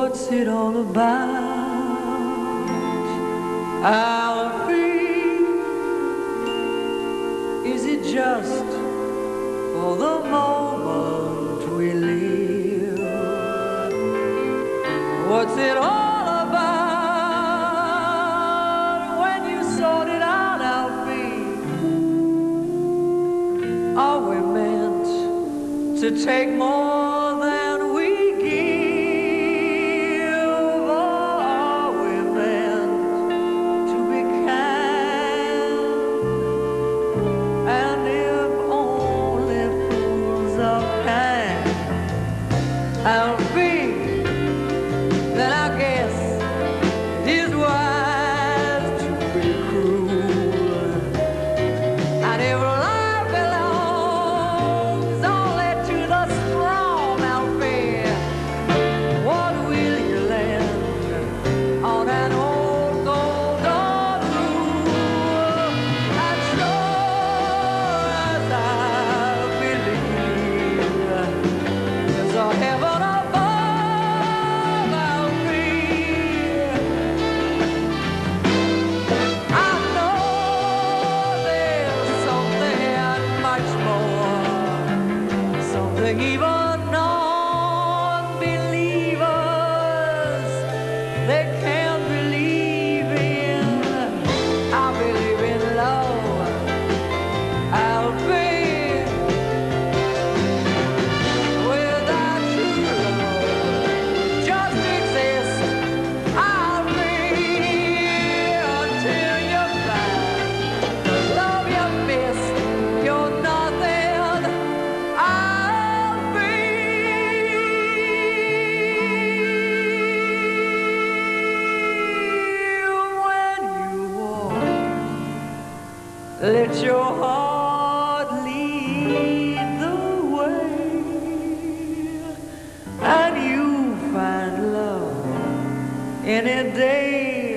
what's it all about? Our fear, is it just for the moment we live? What's it all about when you sorted out our? Are we meant to take more? Even. Let your heart lead the way, and you find love any day.